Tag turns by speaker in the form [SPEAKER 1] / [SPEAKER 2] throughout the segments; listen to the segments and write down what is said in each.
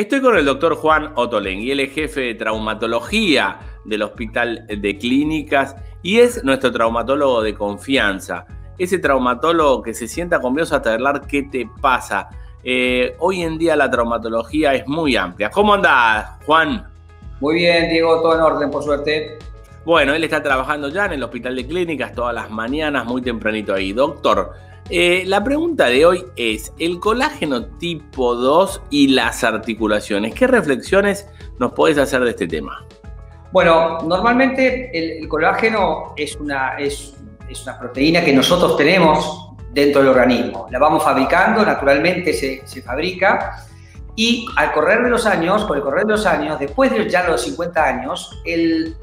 [SPEAKER 1] Estoy con el doctor Juan Otolen y él es jefe de traumatología del Hospital de Clínicas y es nuestro traumatólogo de confianza. Ese traumatólogo que se sienta con vos hasta hablar qué te pasa. Eh, hoy en día la traumatología es muy amplia. ¿Cómo andás, Juan?
[SPEAKER 2] Muy bien, Diego, todo en orden, por suerte.
[SPEAKER 1] Bueno, él está trabajando ya en el Hospital de Clínicas todas las mañanas, muy tempranito ahí. Doctor, eh, la pregunta de hoy es, el colágeno tipo 2 y las articulaciones, ¿qué reflexiones nos podés hacer de este tema?
[SPEAKER 2] Bueno, normalmente el, colágeno es una, es, una proteína que nosotros tenemos dentro del organismo. La vamos fabricando, naturalmente se, se fabrica, y al correr de los años, por el correr de los años, después de ya los 50 años, el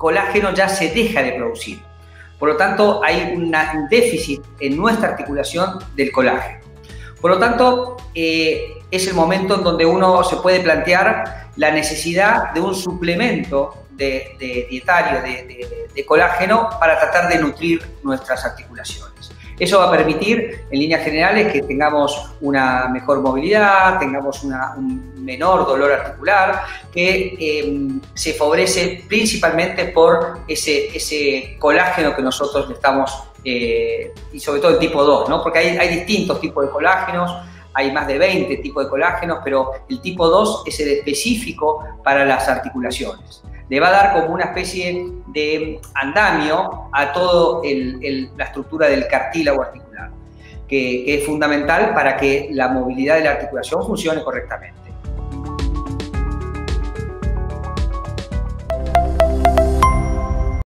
[SPEAKER 2] colágeno ya se deja de producir. Por lo tanto, hay un déficit en nuestra articulación del colágeno. Por lo tanto, eh, es el momento en donde uno se puede plantear la necesidad de un suplemento de, dietario de colágeno para tratar de nutrir nuestras articulaciones. Eso va a permitir, en líneas generales, que tengamos una mejor movilidad, tengamos un menor dolor articular, que em, se favorece principalmente por ese, colágeno que nosotros le estamos, eh, y sobre todo el tipo 2, ¿no? porque hay distintos tipos de colágenos, hay más de 20 tipos de colágenos, pero el tipo 2 es el específico para las articulaciones le va a dar como una especie de andamio a toda la estructura del cartílago articular, que, es fundamental para que la movilidad de la articulación funcione correctamente.